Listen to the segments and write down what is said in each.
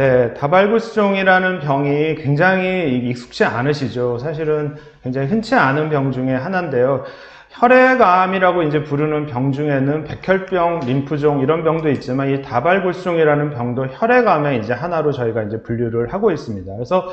네, 다발굴수종이라는 병이 굉장히 익숙치 않으시죠. 사실은 굉장히 흔치 않은 병 중에 하나인데요. 혈액암이라고 이제 부르는 병 중에는 백혈병, 림프종 이런 병도 있지만 이 다발굴수종이라는 병도 혈액암의 이제 하나로 저희가 이제 분류를 하고 있습니다. 그래서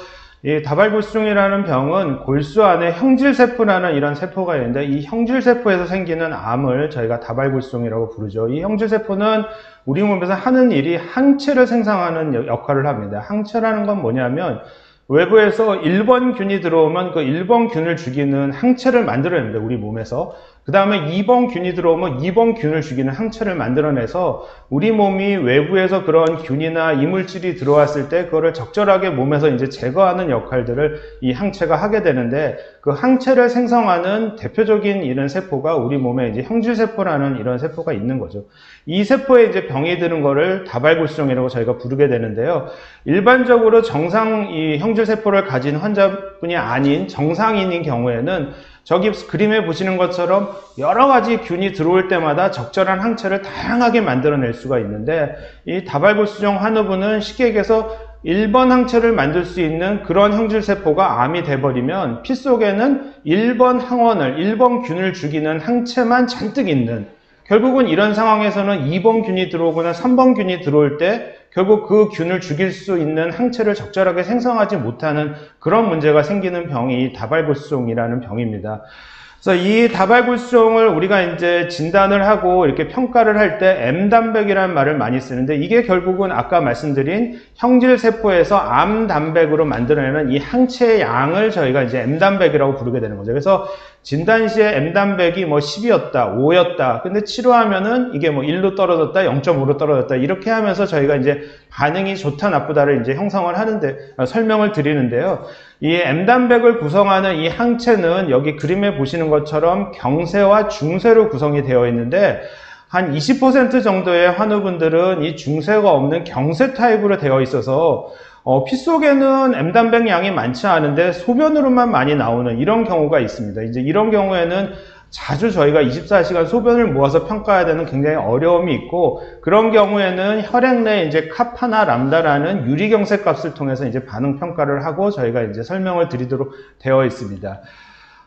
이 다발굴수종이라는 병은 골수 안에 형질세포라는 이런 세포가 있는데 이 형질세포에서 생기는 암을 저희가 다발굴수종이라고 부르죠. 이 형질세포는 우리 몸에서 하는 일이 항체를 생성하는 역할을 합니다. 항체라는 건 뭐냐면 외부에서 1번 균이 들어오면 그 1번 균을 죽이는 항체를 만들어냅니다. 우리 몸에서. 그 다음에 2번 균이 들어오면 2번 균을 죽이는 항체를 만들어내서 우리 몸이 외부에서 그런 균이나 이물질이 들어왔을 때 그거를 적절하게 몸에서 이제 제거하는 역할들을 이 항체가 하게 되는데 그 항체를 생성하는 대표적인 이런 세포가 우리 몸에 이제 형질세포라는 이런 세포가 있는 거죠. 이 세포에 이제 병이 드는 거를 다발골수종이라고 저희가 부르게 되는데요. 일반적으로 정상 이 형질세포를 가진 환자분이 아닌 정상인인 경우에는 저기 그림에 보시는 것처럼 여러 가지 균이 들어올 때마다 적절한 항체를 다양하게 만들어낼 수가 있는데 이 다발골수종 환우분은 쉽게 얘기해서 1번 항체를 만들 수 있는 그런 형질세포가 암이 돼버리면 피 속에는 1번 항원을, 1번 균을 죽이는 항체만 잔뜩 있는 결국은 이런 상황에서는 2번 균이 들어오거나 3번 균이 들어올 때 결국 그 균을 죽일 수 있는 항체를 적절하게 생성하지 못하는 그런 문제가 생기는 병이 다발골수종이라는 병입니다. 그래서 이 다발골수종을 우리가 이제 진단을 하고 이렇게 평가를 할 때 M단백이라는 말을 많이 쓰는데 이게 결국은 아까 말씀드린 형질 세포에서 암 단백으로 만들어내는 이 항체의 양을 저희가 이제 M단백이라고 부르게 되는 거죠. 그래서 진단 시에 M단백이 뭐 10이었다, 5였다. 근데 치료하면은 이게 뭐 1로 떨어졌다, 0.5로 떨어졌다. 이렇게 하면서 저희가 이제 반응이 좋다, 나쁘다를 이제 형성을 하는데, 어, 설명을 드리는데요. 이 M단백을 구성하는 이 항체는 여기 그림에 보시는 것처럼 경세와 중세로 구성이 되어 있는데, 한 20% 정도의 환우분들은 이 중세가 없는 경세 타입으로 되어 있어서 어, 피 속에는 M단백 양이 많지 않은데 소변으로만 많이 나오는 이런 경우가 있습니다. 이제 이런 경우에는 자주 저희가 24시간 소변을 모아서 평가해야 되는 굉장히 어려움이 있고 그런 경우에는 혈액 내 이제 카파나 람다라는 유리경색 값을 통해서 이제 반응 평가를 하고 저희가 이제 설명을 드리도록 되어 있습니다.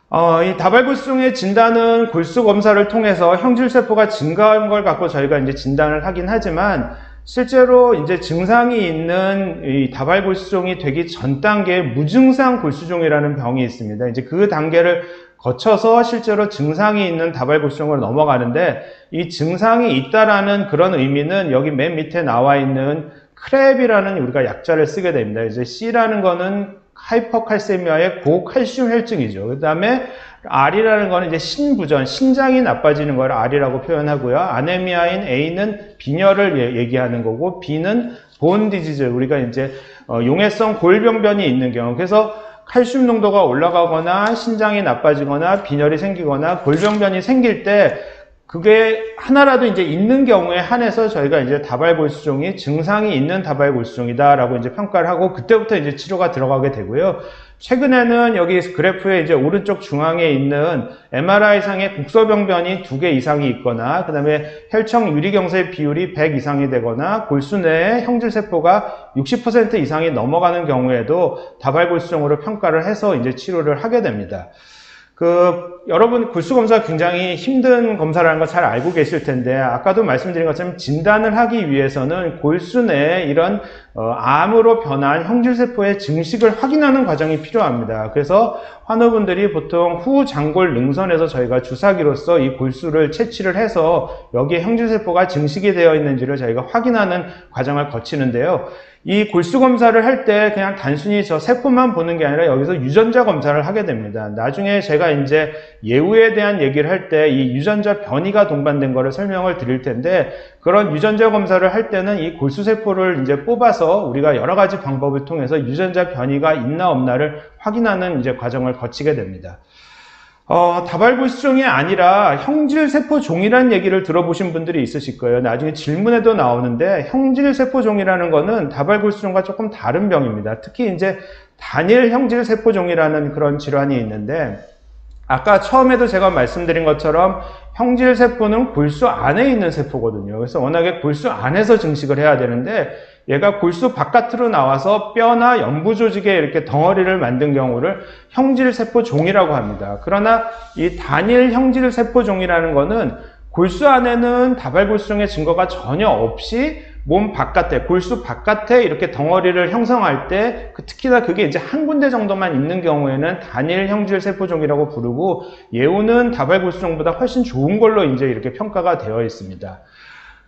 어, 이 다발골수종의 진단은 골수 검사를 통해서 형질세포가 증가한 걸 갖고 저희가 이제 진단을 하긴 하지만 실제로 이제 증상이 있는 이 다발골수종이 되기 전 단계에 무증상 골수종이라는 병이 있습니다. 이제 그 단계를 거쳐서 실제로 증상이 있는 다발골수종으로 넘어가는데 이 증상이 있다라는 그런 의미는 여기 맨 밑에 나와 있는 크랩이라는 우리가 약자를 쓰게 됩니다. 이제 C라는 거는 하이퍼칼세미아의 고칼슘 혈증이죠. 그 다음에 R이라는 거는 이제 신부전, 신장이 나빠지는 걸 R이라고 표현하고요. 아네미아인 A는 빈혈을 예, 얘기하는 거고, B는 본 디지즈, 우리가 이제 어, 용해성 골병변이 있는 경우. 그래서 칼슘 농도가 올라가거나 신장이 나빠지거나 빈혈이 생기거나 골병변이 생길 때 그게 하나라도 이제 있는 경우에 한해서 저희가 이제 다발골수종이 증상이 있는 다발골수종이다라고 이제 평가를 하고 그때부터 이제 치료가 들어가게 되고요. 최근에는 여기 그래프에 이제 오른쪽 중앙에 있는 MRI상의 국소병변이 두 개 이상이 있거나 그 다음에 혈청 유리경색 비율이 100 이상이 되거나 골수 내에 형질세포가 60% 이상이 넘어가는 경우에도 다발골수종으로 평가를 해서 이제 치료를 하게 됩니다. 그 여러분 골수 검사 굉장히 힘든 검사라는 거잘 알고 계실 텐데 아까도 말씀드린 것처럼 진단을 하기 위해서는 골수 내에 이런 어, 암으로 변한 형질세포의 증식을 확인하는 과정이 필요합니다. 그래서 환우분들이 보통 후 장골 능선에서 저희가 주사기로서 이 골수를 채취를 해서 여기에 형질세포가 증식이 되어 있는지를 저희가 확인하는 과정을 거치는데요. 이 골수 검사를 할 때 그냥 단순히 저 세포만 보는 게 아니라 여기서 유전자 검사를 하게 됩니다. 나중에 제가 이제 예후에 대한 얘기를 할 때 이 유전자 변이가 동반된 거를 설명을 드릴 텐데 그런 유전자 검사를 할 때는 이 골수 세포를 이제 뽑아서 우리가 여러 가지 방법을 통해서 유전자 변이가 있나 없나를 확인하는 이제 과정을 거치게 됩니다. 어, 다발골수종이 아니라 형질세포종이라는 얘기를 들어보신 분들이 있으실 거예요. 나중에 질문에도 나오는데 형질세포종이라는 거는 다발골수종과 조금 다른 병입니다. 특히 이제 단일 형질세포종이라는 그런 질환이 있는데 아까 처음에도 제가 말씀드린 것처럼 형질세포는 골수 안에 있는 세포거든요. 그래서 워낙에 골수 안에서 증식을 해야 되는데 얘가 골수 바깥으로 나와서 뼈나 연부 조직에 이렇게 덩어리를 만든 경우를 형질세포 종이라고 합니다. 그러나 이 단일 형질세포 종이라는 거는 골수 안에는 다발골수종의 증거가 전혀 없이 몸 바깥에, 골수 바깥에 이렇게 덩어리를 형성할 때, 그 특히나 그게 이제 한 군데 정도만 있는 경우에는 단일 형질 세포종이라고 부르고, 예우는 다발골수종보다 훨씬 좋은 걸로 이제 이렇게 평가가 되어 있습니다.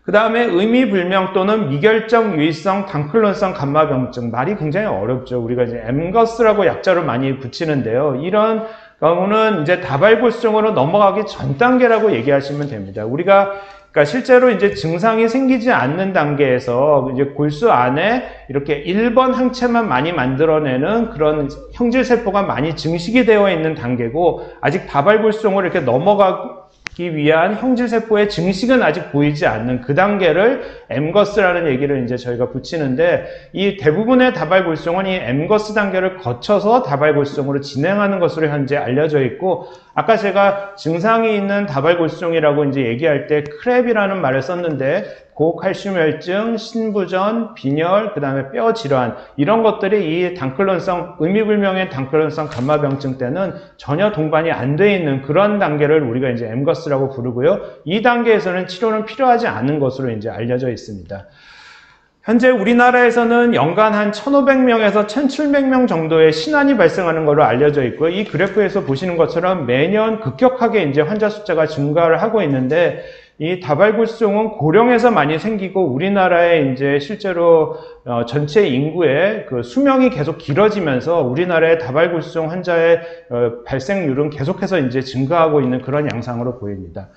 그 다음에 의미불명 또는 미결정 유의성 단클론성 감마병증. 말이 굉장히 어렵죠. 우리가 이제 엠거스라고 약자로 많이 붙이는데요. 이런 경우는 이제 다발골수종으로 넘어가기 전 단계라고 얘기하시면 됩니다. 우리가 그러니까 실제로 이제 증상이 생기지 않는 단계에서 이제 골수 안에 이렇게 1번 항체만 많이 만들어내는 그런 형질세포가 많이 증식이 되어 있는 단계고 아직 다발골수종으로 이렇게 넘어가기 위한 형질세포의 증식은 아직 보이지 않는 그 단계를 MGUS라는 얘기를 이제 저희가 붙이는데 이 대부분의 다발골수종은 이 MGUS 단계를 거쳐서 다발골수종으로 진행하는 것으로 현재 알려져 있고 아까 제가 증상이 있는 다발골수종이라고 이제 얘기할 때 CRAB이라는 말을 썼는데 고칼슘혈증, 신부전, 빈혈, 그 다음에 뼈 질환 이런 것들이 이 단클론성 의미불명의 단클론성 감마병증 때는 전혀 동반이 안 돼 있는 그런 단계를 우리가 이제 MGUS라고 부르고요. 이 단계에서는 치료는 필요하지 않은 것으로 이제 알려져 있습니다. 현재 우리나라에서는 연간 한 1,500명에서 1,700명 정도의 신환이 발생하는 것으로 알려져 있고요. 이 그래프에서 보시는 것처럼 매년 급격하게 이제 환자 숫자가 증가를 하고 있는데 이 다발굴종은 고령에서 많이 생기고 우리나라에 이제 실제로 어 전체 인구의 그 수명이 계속 길어지면서 우리나라의 다발굴종 환자의 어 발생률은 계속해서 이제 증가하고 있는 그런 양상으로 보입니다.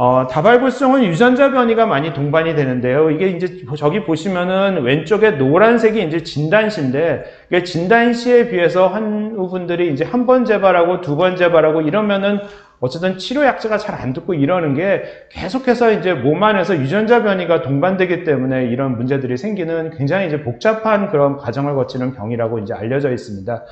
어, 다발굴성은 유전자 변이가 많이 동반이 되는데요. 이게 이제 저기 보시면은 왼쪽에 노란색이 이제 진단시인데, 이게 진단시에 비해서 환우분들이 이제 한 번 재발하고 두 번 재발하고 이러면은 어쨌든 치료 약제가 잘 안 듣고 이러는 게 계속해서 이제 몸 안에서 유전자 변이가 동반되기 때문에 이런 문제들이 생기는 굉장히 이제 복잡한 그런 과정을 거치는 병이라고 이제 알려져 있습니다.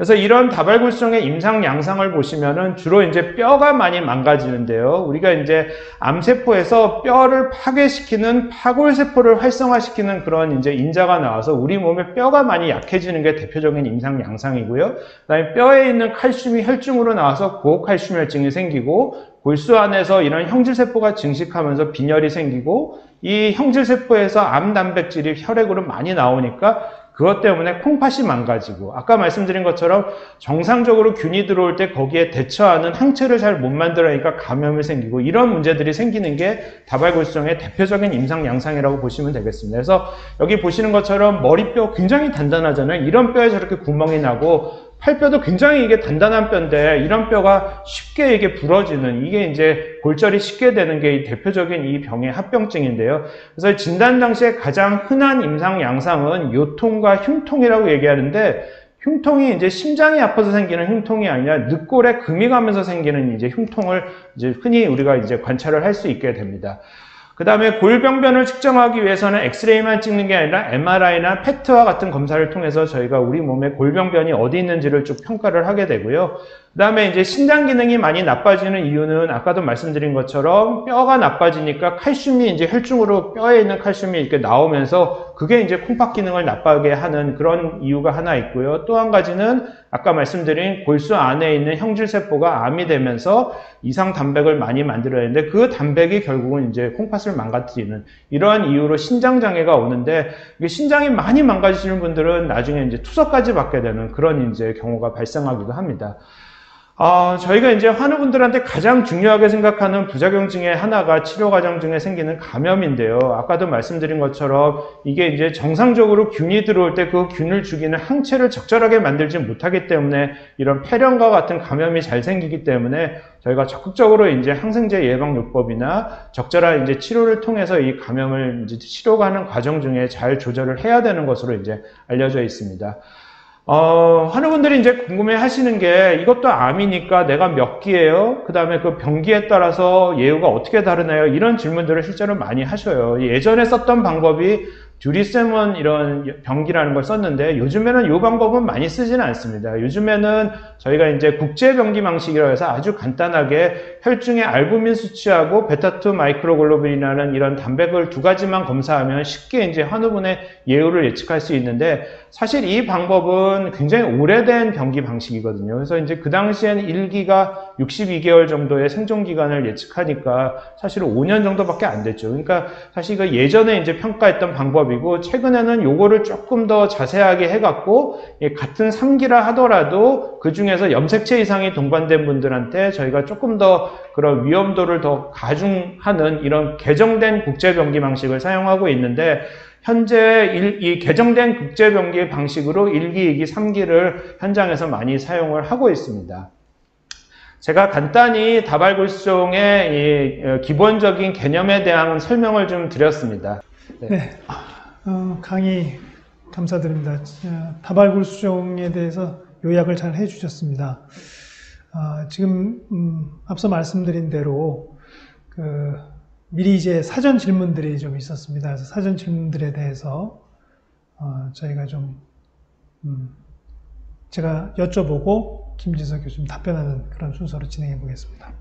그래서 이런 다발굴성의 임상 양상을 보시면은 주로 이제 뼈가 많이 망가지는데요. 우리가 이제 암세포에서 뼈를 파괴시키는 파골세포를 활성화시키는 그런 이제 인자가 나와서 우리 몸의 뼈가 많이 약해지는 게 대표적인 임상 양상이고요. 그다음에 뼈에 있는 칼슘이 혈중으로 나와서 고칼슘 혈증이 생기고 골수 안에서 이런 형질세포가 증식하면서 빈혈이 생기고 이 형질세포에서 암 단백질이 혈액으로 많이 나오니까 그것 때문에 콩팥이 망가지고 아까 말씀드린 것처럼 정상적으로 균이 들어올 때 거기에 대처하는 항체를 잘 못 만들어니까 감염이 생기고 이런 문제들이 생기는 게 다발골수종의 대표적인 임상 양상이라고 보시면 되겠습니다. 그래서 여기 보시는 것처럼 머리뼈 굉장히 단단하잖아요. 이런 뼈에 저렇게 구멍이 나고 팔뼈도 굉장히 이게 단단한 뼈인데 이런 뼈가 쉽게 이게 부러지는 이게 이제 골절이 쉽게 되는 게 대표적인 이 병의 합병증인데요. 그래서 진단 당시에 가장 흔한 임상 양상은 요통과 흉통이라고 얘기하는데 흉통이 이제 심장이 아파서 생기는 흉통이 아니라 늑골에 금이 가면서 생기는 이제 흉통을 이제 흔히 우리가 이제 관찰을 할 수 있게 됩니다. 그 다음에 골병변을 측정하기 위해서는 엑스레이만 찍는 게 아니라 MRI나 팩트와 같은 검사를 통해서 저희가 우리 몸에 골병변이 어디 있는지를 쭉 평가를 하게 되고요. 그 다음에 이제 신장 기능이 많이 나빠지는 이유는 아까도 말씀드린 것처럼 뼈가 나빠지니까 칼슘이 이제 혈중으로 뼈에 있는 칼슘이 이렇게 나오면서 그게 이제 콩팥 기능을 나빠게 하는 그런 이유가 하나 있고요. 또 한 가지는 아까 말씀드린 골수 안에 있는 형질세포가 암이 되면서 이상 단백을 많이 만들어야 되는데 그 단백이 결국은 이제 콩팥을 망가뜨리는 이러한 이유로 신장 장애가 오는데 신장이 많이 망가지시는 분들은 나중에 이제 투석까지 받게 되는 그런 이제 경우가 발생하기도 합니다. 어, 저희가 이제 환우분들한테 가장 중요하게 생각하는 부작용 중에 하나가 치료 과정 중에 생기는 감염인데요. 아까도 말씀드린 것처럼 이게 이제 정상적으로 균이 들어올 때 그 균을 죽이는 항체를 적절하게 만들지 못하기 때문에 이런 폐렴과 같은 감염이 잘 생기기 때문에 저희가 적극적으로 이제 항생제 예방 요법이나 적절한 이제 치료를 통해서 이 감염을 이제 치료하는 과정 중에 잘 조절을 해야 되는 것으로 이제 알려져 있습니다. 어, 환우분들이 이제 궁금해 하시는 게 이것도 암이니까 내가 몇 기예요? 그 다음에 그 병기에 따라서 예후가 어떻게 다르나요? 이런 질문들을 실제로 많이 하셔요. 예전에 썼던 방법이 듀리세몬 이런 병기라는 걸 썼는데 요즘에는 이 방법은 많이 쓰지는 않습니다. 요즘에는 저희가 이제 국제 병기 방식이라고 해서 아주 간단하게 혈중의 알부민 수치하고 베타2 microglobulin이라는 이런 단백을 두 가지만 검사하면 쉽게 이제 환우분의 예후를 예측할 수 있는데 사실 이 방법은 굉장히 오래된 병기 방식이거든요. 그래서 이제 그 당시에는 1기가 62개월 정도의 생존 기간을 예측하니까 사실은 5년 정도밖에 안 됐죠. 그러니까 사실 이거 예전에 이제 평가했던 방법이고 최근에는 요거를 조금 더 자세하게 해갖고 같은 3기라 하더라도 그 중에서 염색체 이상이 동반된 분들한테 저희가 조금 더 그런 위험도를 더 가중하는 이런 개정된 국제 병기 방식을 사용하고 있는데 현재 일, 이 개정된 국제 병기 방식으로 1기, 2기, 3기를 현장에서 많이 사용을 하고 있습니다. 제가 간단히 다발골수종의 이 어, 기본적인 개념에 대한 설명을 좀 드렸습니다. 네, 네. 어, 강의 감사드립니다. 어, 다발골수종에 대해서 요약을 잘 해주셨습니다. 어, 지금 음, 앞서 말씀드린 대로 그 미리 이제 사전 질문들이 좀 있었습니다. 그래서 사전 질문들에 대해서 어, 저희가 좀 음, 제가 여쭤보고 김지석 교수님 답변하는 그런 순서로 진행해 보겠습니다.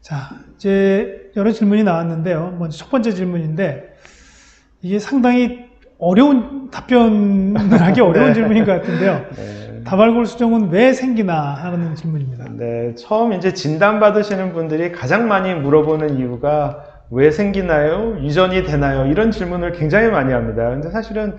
자, 이제 여러 질문이 나왔는데요. 먼저 첫 번째 질문인데 이게 상당히 어려운 답변을 하기 어려운 네. 질문인 것 같은데요. 네. 다발골 수정은 왜 생기나 하는 질문입니다. 네, 처음 이제 진단 받으시는 분들이 가장 많이 물어보는 이유가 왜 생기나요? 유전이 되나요? 이런 질문을 굉장히 많이 합니다. 근데 사실은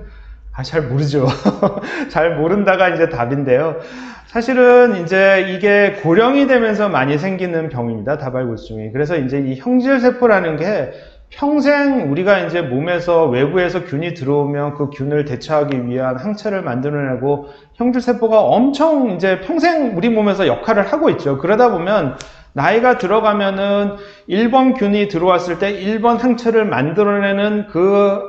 아, 잘 모르죠. 잘 모른다가 이제 답인데요. 사실은 이제 이게 고령이 되면서 많이 생기는 병입니다. 다발골수증이. 그래서 이제 이 형질세포라는 게 평생 우리가 이제 몸에서 외부에서 균이 들어오면 그 균을 대처하기 위한 항체를 만들어내고 형질세포가 엄청 이제 평생 우리 몸에서 역할을 하고 있죠. 그러다 보면 나이가 들어가면은 1번 균이 들어왔을 때 1번 항체를 만들어내는 그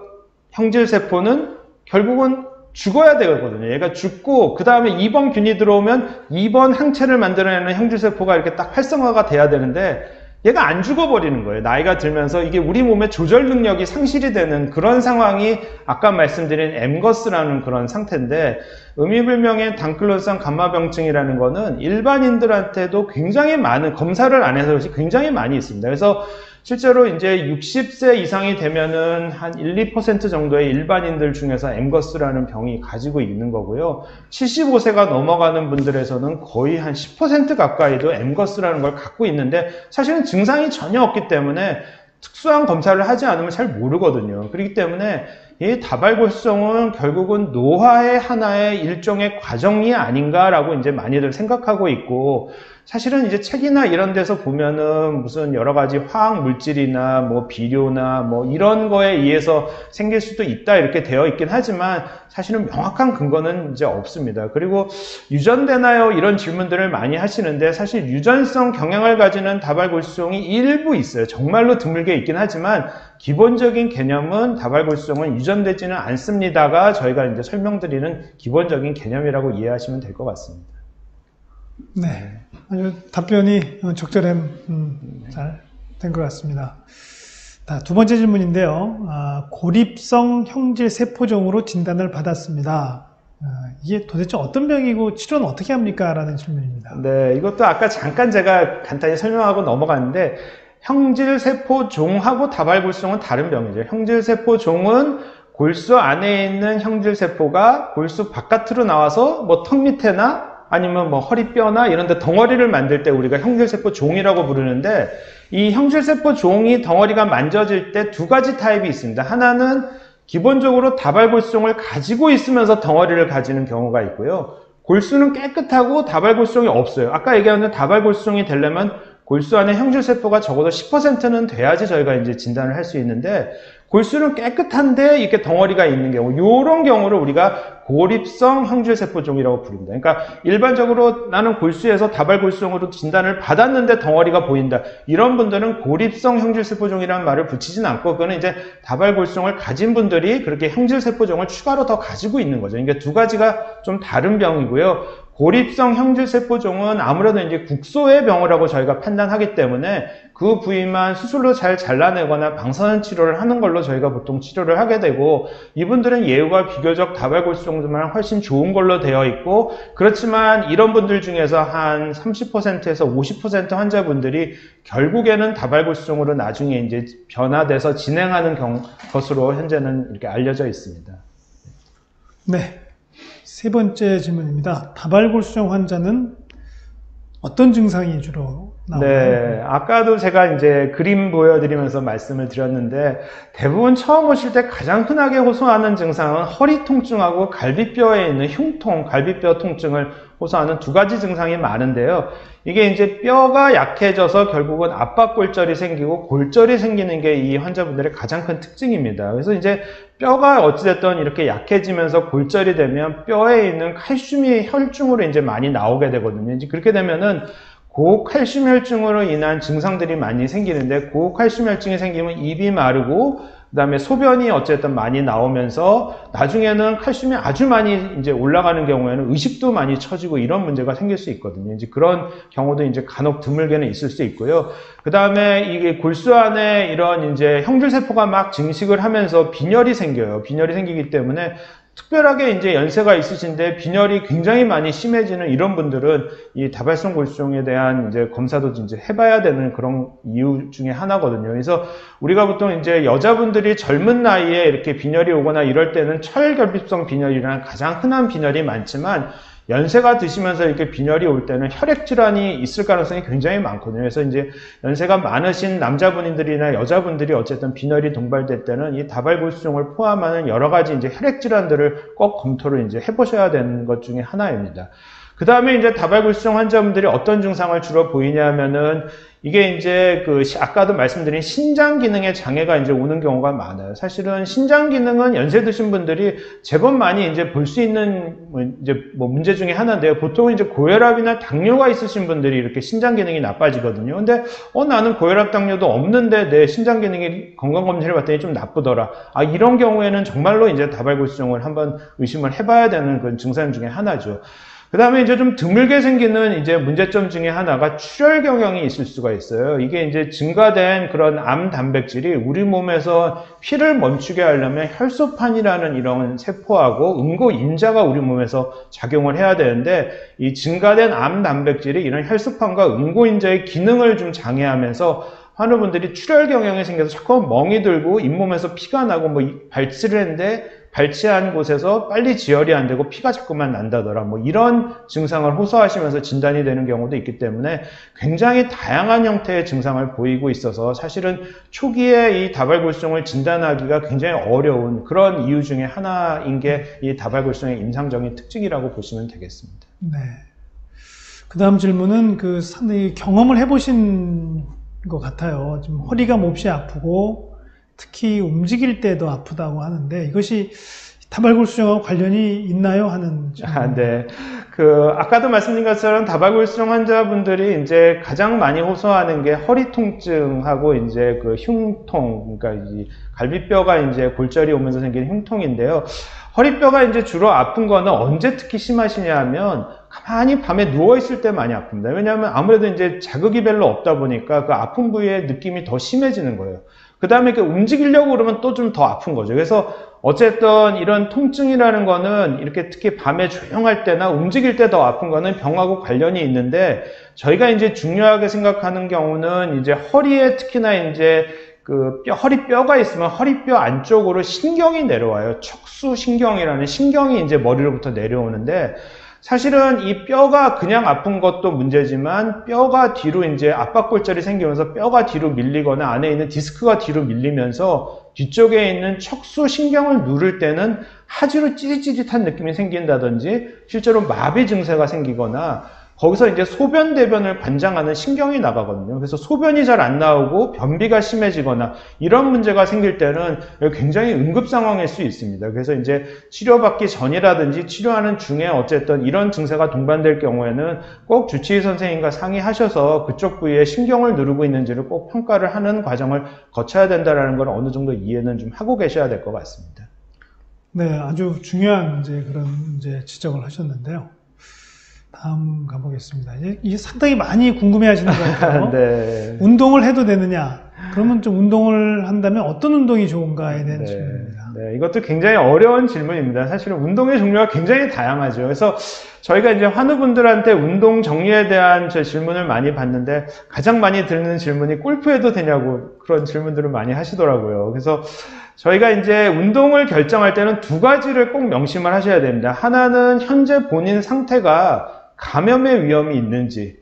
형질세포는 결국은 죽어야 되거든요. 얘가 죽고 그 다음에 2번 균이 들어오면 2번 항체를 만들어내는 형질세포가 이렇게 딱 활성화가 돼야 되는데 얘가 안 죽어버리는 거예요. 나이가 들면서 이게 우리 몸의 조절 능력이 상실이 되는 그런 상황이 아까 말씀드린 엠거스라는 그런 상태인데 의미불명의 단클론성 감마병증이라는 거는 일반인들한테도 굉장히 많은 검사를 안 해서 굉장히 많이 있습니다. 그래서 실제로 이제 60세 이상이 되면은 한 1, 2% 정도의 일반인들 중에서 엠거스라는 병이 가지고 있는 거고요. 75세가 넘어가는 분들에서는 거의 한 10% 가까이도 엠거스라는 걸 갖고 있는데 사실은 증상이 전혀 없기 때문에 특수한 검사를 하지 않으면 잘 모르거든요. 그렇기 때문에 이 다발골수성은 결국은 노화의 하나의 일종의 과정이 아닌가라고 이제 많이들 생각하고 있고 사실은 이제 책이나 이런 데서 보면은 무슨 여러 가지 화학 물질이나 뭐 비료나 뭐 이런 거에 의해서 생길 수도 있다 이렇게 되어 있긴 하지만 사실은 명확한 근거는 이제 없습니다. 그리고 유전되나요? 이런 질문들을 많이 하시는데 사실 유전성 경향을 가지는 다발골수종이 일부 있어요. 정말로 드물게 있긴 하지만 기본적인 개념은 다발골수종은 유전되지는 않습니다가 저희가 이제 설명드리는 기본적인 개념이라고 이해하시면 될 것 같습니다. 네. 아주 답변이 적절한 음, 잘된 것 같습니다. 자, 두 번째 질문인데요. 아, 고립성 형질 세포종으로 진단을 받았습니다. 아, 이게 도대체 어떤 병이고 치료는 어떻게 합니까? 라는 질문입니다. 네, 이것도 아까 잠깐 제가 간단히 설명하고 넘어갔는데 형질세포종하고 다발골수종은 다른 병이죠. 형질세포종은 골수 안에 있는 형질세포가 골수 바깥으로 나와서 뭐 턱 밑에나 아니면 뭐 허리뼈나 이런 데 덩어리를 만들 때 우리가 형질세포 종이라고 부르는데 이 형질세포 종이 덩어리가 만져질 때 두 가지 타입이 있습니다. 하나는 기본적으로 다발골수종을 가지고 있으면서 덩어리를 가지는 경우가 있고요. 골수는 깨끗하고 다발골수종이 없어요. 아까 얘기한 다발골수종이 되려면 골수 안에 형질세포가 적어도 10%는 돼야지 저희가 이제 진단을 할 수 있는데 골수는 깨끗한데 이렇게 덩어리가 있는 경우, 이런 경우를 우리가 고립성 형질세포종이라고 부릅니다. 그러니까 일반적으로 나는 골수에서 다발골수종으로 진단을 받았는데 덩어리가 보인다. 이런 분들은 고립성 형질세포종이라는 말을 붙이진 않고 그거는 이제 다발골수종을 가진 분들이 그렇게 형질세포종을 추가로 더 가지고 있는 거죠. 그러니까 두 가지가 좀 다른 병이고요. 고립성 형질세포종은 아무래도 이제 국소의 병이라고 저희가 판단하기 때문에 그 부위만 수술로 잘 잘라내거나 방사선 치료를 하는 걸로 저희가 보통 치료를 하게 되고 이분들은 예후가 비교적 다발골수종들만 훨씬 좋은 걸로 되어 있고 그렇지만 이런 분들 중에서 한 30%에서 50% 환자분들이 결국에는 다발골수종으로 나중에 이제 변화돼서 진행하는 경, 것으로 현재는 이렇게 알려져 있습니다. 네. 세 번째 질문입니다. 다발골수종 환자는 어떤 증상이 주로 나오나요? 네, 아까도 제가 이제 그림 보여드리면서 말씀을 드렸는데 대부분 처음 오실 때 가장 흔하게 호소하는 증상은 허리 통증하고 갈비뼈에 있는 흉통, 갈비뼈 통증을 호소하는 두 가지 증상이 많은데요. 이게 이제 뼈가 약해져서 결국은 압박골절이 생기고 골절이 생기는 게 이 환자분들의 가장 큰 특징입니다. 그래서 이제 뼈가 어찌됐든 이렇게 약해지면서 골절이 되면 뼈에 있는 칼슘이 혈중으로 이제 많이 나오게 되거든요. 이제 그렇게 되면은 고칼슘 혈증으로 인한 증상들이 많이 생기는데 고칼슘 혈증이 생기면 입이 마르고 그 다음에 소변이 어쨌든 많이 나오면서 나중에는 칼슘이 아주 많이 이제 올라가는 경우에는 의식도 많이 처지고 이런 문제가 생길 수 있거든요. 이제 그런 경우도 이제 간혹 드물게는 있을 수 있고요. 그 다음에 이게 골수 안에 이런 이제 형질 세포가 막 증식을 하면서 빈혈이 생겨요. 빈혈이 생기기 때문에 특별하게 이제 연세가 있으신데 빈혈이 굉장히 많이 심해지는 이런 분들은 이 다발성 골수종에 대한 이제 검사도 이제 해봐야 되는 그런 이유 중에 하나거든요. 그래서 우리가 보통 이제 여자분들이 젊은 나이에 이렇게 빈혈이 오거나 이럴 때는 철결핍성 빈혈이라는 가장 흔한 빈혈이 많지만 연세가 드시면서 이렇게 빈혈이 올 때는 혈액 질환이 있을 가능성이 굉장히 많거든요. 그래서 이제 연세가 많으신 남자분들이나 여자분들이 어쨌든 빈혈이 동발될 때는 이 다발골수종을 포함하는 여러 가지 이제 혈액 질환들을 꼭 검토를 이제 해보셔야 되는 것 중에 하나입니다. 그 다음에 이제 다발골수종 환자분들이 어떤 증상을 주로 보이냐면은 이게 이제 그 아까도 말씀드린 신장 기능에 장애가 이제 오는 경우가 많아요. 사실은 신장 기능은 연세 드신 분들이 제법 많이 이제 볼 수 있는 뭐 이제 뭐 문제 중에 하나인데요. 보통 이제 고혈압이나 당뇨가 있으신 분들이 이렇게 신장 기능이 나빠지거든요. 근데 어 나는 고혈압 당뇨도 없는데 내 신장 기능이 건강 검진을 봤더니 좀 나쁘더라. 아 이런 경우에는 정말로 이제 다발골수종을 한번 의심을 해봐야 되는 그런 증상 중에 하나죠. 그 다음에 이제 좀 드물게 생기는 이제 문제점 중에 하나가 출혈 경향이 있을 수가 있어요. 이게 이제 증가된 그런 암 단백질이 우리 몸에서 피를 멈추게 하려면 혈소판이라는 이런 세포하고 응고 인자가 우리 몸에서 작용을 해야 되는데 이 증가된 암 단백질이 이런 혈소판과 응고 인자의 기능을 좀 장애하면서 환우분들이 출혈 경향이 생겨서 자꾸 멍이 들고 잇몸에서 피가 나고 뭐 발치를 했는데 발치한 곳에서 빨리 지혈이 안 되고 피가 자꾸만 난다더라. 뭐 이런 증상을 호소하시면서 진단이 되는 경우도 있기 때문에 굉장히 다양한 형태의 증상을 보이고 있어서 사실은 초기에 이 다발골수종을 진단하기가 굉장히 어려운 그런 이유 중에 하나인 게 이 다발골수종의 임상적인 특징이라고 보시면 되겠습니다. 네. 그 다음 질문은 그 경험을 해보신 것 같아요. 좀 허리가 몹시 아프고 특히 움직일 때도 아프다고 하는데 이것이 다발골수종하고 관련이 있나요? 하는 아, 네. 그 아까도 말씀드린 것처럼 다발골수종 환자분들이 이제 가장 많이 호소하는 게 허리 통증하고 이제 그 흉통, 그러니까 이 갈비뼈가 이제 골절이 오면서 생기는 흉통인데요. 허리뼈가 이제 주로 아픈 거는 언제 특히 심하시냐 하면 가만히 밤에 누워 있을 때 많이 아픕니다. 왜냐하면 아무래도 이제 자극이 별로 없다 보니까 그 아픈 부위의 느낌이 더 심해지는 거예요. 그 다음에 움직이려고 그러면 또 좀 더 아픈 거죠. 그래서 어쨌든 이런 통증이라는 거는 이렇게 특히 밤에 조용할 때나 움직일 때 더 아픈 거는 병하고 관련이 있는데 저희가 이제 중요하게 생각하는 경우는 이제 허리에 특히나 이제 그 뼈, 허리뼈가 있으면 허리뼈 안쪽으로 신경이 내려와요. 척수신경이라는 신경이 이제 머리로부터 내려오는데 사실은 이 뼈가 그냥 아픈 것도 문제지만 뼈가 뒤로 이제 압박골절이 생기면서 뼈가 뒤로 밀리거나 안에 있는 디스크가 뒤로 밀리면서 뒤쪽에 있는 척수 신경을 누를 때는 하지로 찌릿찌릿한 느낌이 생긴다든지 실제로 마비 증세가 생기거나 거기서 이제 소변 대변을 관장하는 신경이 나가거든요. 그래서 소변이 잘 안 나오고 변비가 심해지거나 이런 문제가 생길 때는 굉장히 응급 상황일 수 있습니다. 그래서 이제 치료받기 전이라든지 치료하는 중에 어쨌든 이런 증세가 동반될 경우에는 꼭 주치의 선생님과 상의하셔서 그쪽 부위에 신경을 누르고 있는지를 꼭 평가를 하는 과정을 거쳐야 된다는 걸 어느 정도 이해는 좀 하고 계셔야 될 것 같습니다. 네, 아주 중요한 이제 그런 이제 지적을 하셨는데요. 다음 가보겠습니다. 이제 이게 상당히 많이 궁금해하시는 것 같아요. 네. 운동을 해도 되느냐? 그러면 좀 운동을 한다면 어떤 운동이 좋은가에 대한 질문입니다. 네, 이것도 굉장히 어려운 질문입니다. 사실은 운동의 종류가 굉장히 다양하죠. 그래서 저희가 이제 환우분들한테 운동 정리에 대한 저 질문을 많이 받는데 가장 많이 듣는 질문이 골프해도 되냐고 그런 질문들을 많이 하시더라고요. 그래서 저희가 이제 운동을 결정할 때는 두 가지를 꼭 명심을 하셔야 됩니다. 하나는 현재 본인 상태가 감염의 위험이 있는지,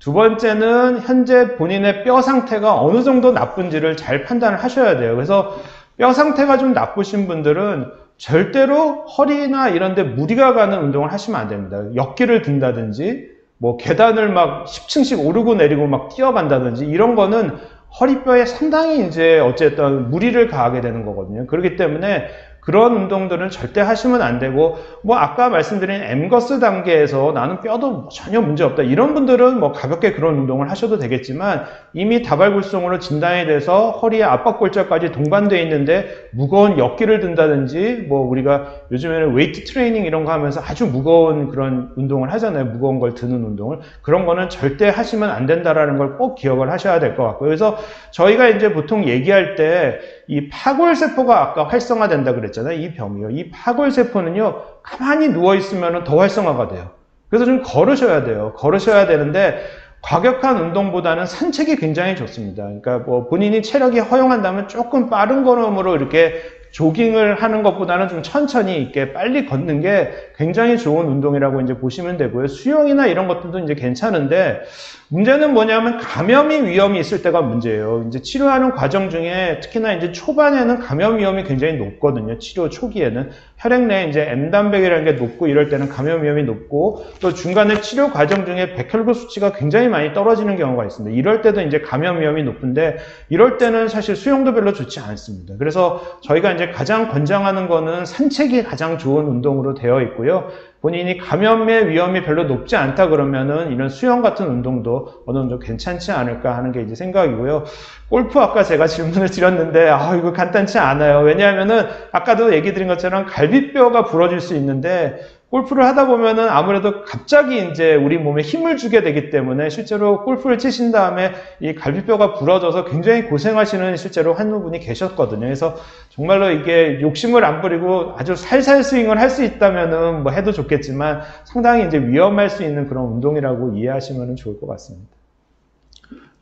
두 번째는 현재 본인의 뼈 상태가 어느 정도 나쁜지를 잘 판단을 하셔야 돼요. 그래서 뼈 상태가 좀 나쁘신 분들은 절대로 허리나 이런 데 무리가 가는 운동을 하시면 안 됩니다. 역기를 든다든지, 뭐 계단을 막 10층씩 오르고 내리고 막 뛰어간다든지 이런 거는 허리뼈에 상당히 이제 어쨌든 무리를 가하게 되는 거거든요. 그렇기 때문에 그런 운동들은 절대 하시면 안 되고 뭐 아까 말씀드린 엠거스 단계에서 나는 뼈도 전혀 문제 없다. 이런 분들은 뭐 가볍게 그런 운동을 하셔도 되겠지만 이미 다발골성으로 진단이 돼서 허리에 압박골절까지 동반되어 있는데 무거운 역기를 든다든지 뭐 우리가 요즘에는 웨이트 트레이닝 이런 거 하면서 아주 무거운 그런 운동을 하잖아요. 무거운 걸 드는 운동을. 그런 거는 절대 하시면 안 된다라는 걸 꼭 기억을 하셔야 될 것 같고요. 그래서 저희가 이제 보통 얘기할 때 이 파골세포가 아까 활성화된다 그랬잖아요. 이 병이요. 이 파골세포는요, 가만히 누워있으면 더 활성화가 돼요. 그래서 좀 걸으셔야 돼요. 걸으셔야 되는데, 과격한 운동보다는 산책이 굉장히 좋습니다. 그러니까 뭐 본인이 체력이 허용한다면 조금 빠른 걸음으로 이렇게 조깅을 하는 것보다는 좀 천천히 이렇게 빨리 걷는 게 굉장히 좋은 운동이라고 이제 보시면 되고요. 수영이나 이런 것들도 이제 괜찮은데 문제는 뭐냐면 감염이 위험이 있을 때가 문제예요. 이제 치료하는 과정 중에 특히나 이제 초반에는 감염 위험이 굉장히 높거든요. 치료 초기에는 혈액 내에 이제 M 단백이라는 게 높고 이럴 때는 감염 위험이 높고 또 중간에 치료 과정 중에 백혈구 수치가 굉장히 많이 떨어지는 경우가 있습니다. 이럴 때도 이제 감염 위험이 높은데 이럴 때는 사실 수영도 별로 좋지 않습니다. 그래서 저희가 이제 가장 권장하는 거는 산책이 가장 좋은 운동으로 되어 있고요. 본인이 감염의 위험이 별로 높지 않다 그러면은 이런 수영 같은 운동도 어느 정도 괜찮지 않을까 하는 게 이제 생각이고요. 골프 아까 제가 질문을 드렸는데 아 이거 간단치 않아요. 왜냐하면은 아까도 얘기 드린 것처럼 갈비뼈가 부러질 수 있는데 골프를 하다 보면은 아무래도 갑자기 이제 우리 몸에 힘을 주게 되기 때문에 실제로 골프를 치신 다음에 이 갈비뼈가 부러져서 굉장히 고생하시는 실제로 한 분이 계셨거든요. 그래서 정말로 이게 욕심을 안 부리고 아주 살살 스윙을 할 수 있다면은 뭐 해도 좋겠지만 상당히 이제 위험할 수 있는 그런 운동이라고 이해하시면 좋을 것 같습니다.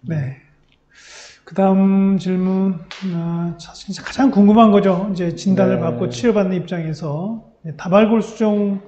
네. 그 다음 질문, 아, 사실 가장 궁금한 거죠. 이제 진단을 네. 받고 치료받는 입장에서 다발골 수종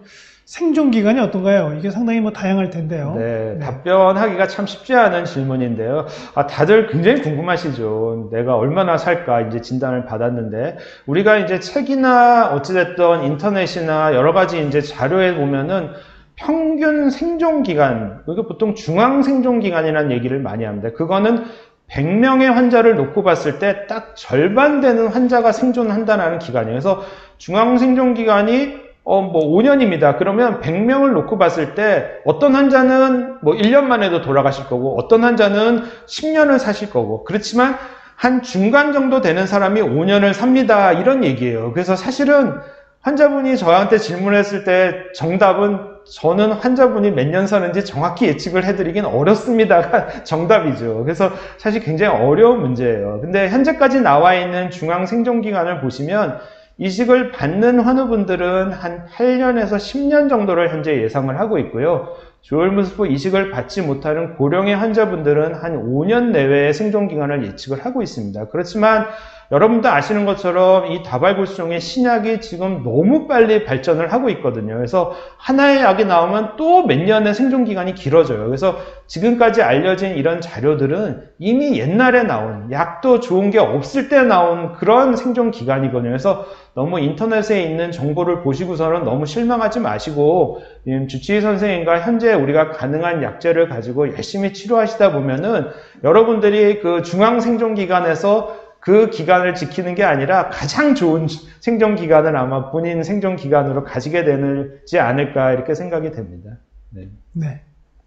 생존 기간이 어떤가요? 이게 상당히 뭐 다양할 텐데요. 네, 답변하기가 참 쉽지 않은 질문인데요. 아, 다들 굉장히 궁금하시죠. 내가 얼마나 살까 이제 진단을 받았는데 우리가 이제 책이나 어찌됐든 인터넷이나 여러 가지 이제 자료에 보면은 평균 생존 기간, 이게 보통 중앙 생존 기간이라는 얘기를 많이 합니다. 그거는 100명의 환자를 놓고 봤을 때 딱 절반 되는 환자가 생존한다는 기간이에요. 그래서 중앙 생존 기간이 어, 뭐 5년입니다. 그러면 100명을 놓고 봤을 때 어떤 환자는 뭐 1년 만에도 돌아가실 거고 어떤 환자는 10년을 사실 거고 그렇지만 한 중간 정도 되는 사람이 5년을 삽니다. 이런 얘기예요. 그래서 사실은 환자분이 저한테 질문했을 때 정답은 저는 환자분이 몇 년 사는지 정확히 예측을 해드리긴 어렵습니다가 정답이죠. 그래서 사실 굉장히 어려운 문제예요. 근데 현재까지 나와 있는 중앙 생존 기간을 보시면 이식을 받는 환우분들은 한 8년에서 10년 정도를 현재 예상을 하고 있고요. 조혈무스포 이식을 받지 못하는 고령의 환자분들은 한 5년 내외의 생존 기간을 예측을 하고 있습니다. 그렇지만 여러분도 아시는 것처럼 이 다발골수종의 신약이 지금 너무 빨리 발전을 하고 있거든요. 그래서 하나의 약이 나오면 또 몇 년의 생존 기간이 길어져요. 그래서 지금까지 알려진 이런 자료들은 이미 옛날에 나온 약도 좋은 게 없을 때 나온 그런 생존 기간이거든요. 그래서 너무 인터넷에 있는 정보를 보시고서는 너무 실망하지 마시고 주치의 선생님과 현재 우리가 가능한 약제를 가지고 열심히 치료하시다 보면은 여러분들이 그 중앙 생존 기간에서 그 기간을 지키는 게 아니라 가장 좋은 생존 기간을 아마 본인 생존 기간으로 가지게 되지 않을까 이렇게 생각이 됩니다. 네, 네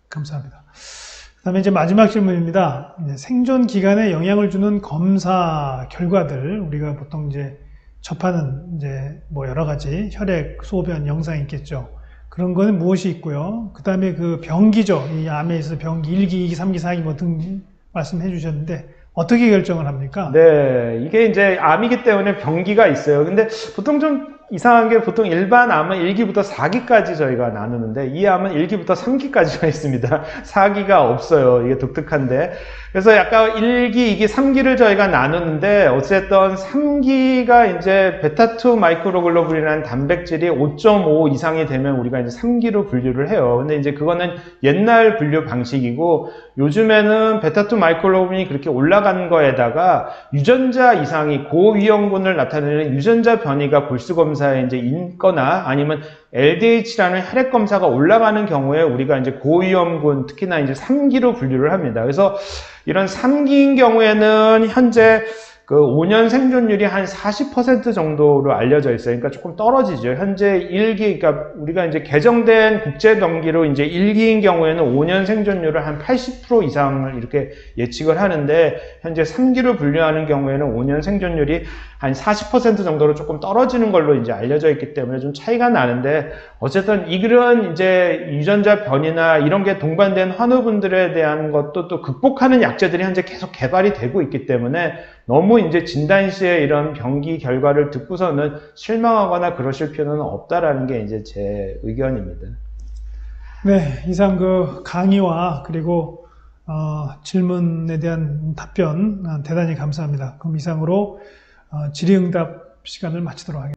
감사합니다. 그다음에 이제 마지막 질문입니다. 생존 기간에 영향을 주는 검사 결과들 우리가 보통 이제 접하는 이제 뭐 여러 가지 혈액, 소변 영상이 있겠죠. 그런 거는 무엇이 있고요. 그 다음에 그 병기죠. 이 암에 있어서 병기 1기, 2기, 3기, 4기 뭐 등 말씀해 주셨는데 어떻게 결정을 합니까? 네, 이게 이제 암이기 때문에 병기가 있어요. 근데 보통 좀 이상한 게 보통 일반 암은 1기부터 4기까지 저희가 나누는데 이 암은 1기부터 3기까지가 있습니다. 4기가 없어요. 이게 독특한데. 그래서 약간 1기, 2기, 3기를 저희가 나누는데 어쨌든 3기가 이제 베타2 마이크로글로불이라는 단백질이 5.5 이상이 되면 우리가 이제 3기로 분류를 해요. 근데 이제 그거는 옛날 분류 방식이고 요즘에는 베타2 마이크로글로불이 그렇게 올라간 거에다가 유전자 이상이 고위험군을 나타내는 유전자 변이가 골수 검사에 이제 있거나 아니면 LDH라는 혈액 검사가 올라가는 경우에 우리가 이제 고위험군 특히나 이제 3기로 분류를 합니다. 그래서 이런 3기인 경우에는 현재 그 5년 생존율이 한 40% 정도로 알려져 있어요. 그러니까 조금 떨어지죠. 현재 1기, 그러니까 우리가 이제 개정된 국제 병기로 이제 1기인 경우에는 5년 생존율을 한 80% 이상을 이렇게 예측을 하는데, 현재 3기로 분류하는 경우에는 5년 생존율이 한 40% 정도로 조금 떨어지는 걸로 이제 알려져 있기 때문에 좀 차이가 나는데, 어쨌든 이런 이제 유전자 변이나 이런 게 동반된 환우분들에 대한 것도 또 극복하는 약제들이 현재 계속 개발이 되고 있기 때문에 너무 이제 진단 시에 이런 병기 결과를 듣고서는 실망하거나 그러실 필요는 없다라는 게 이제 제 의견입니다. 네, 이상 그 강의와 그리고 어, 질문에 대한 답변 어, 대단히 감사합니다. 그럼 이상으로 어, 질의응답 시간을 마치도록 하겠습니다.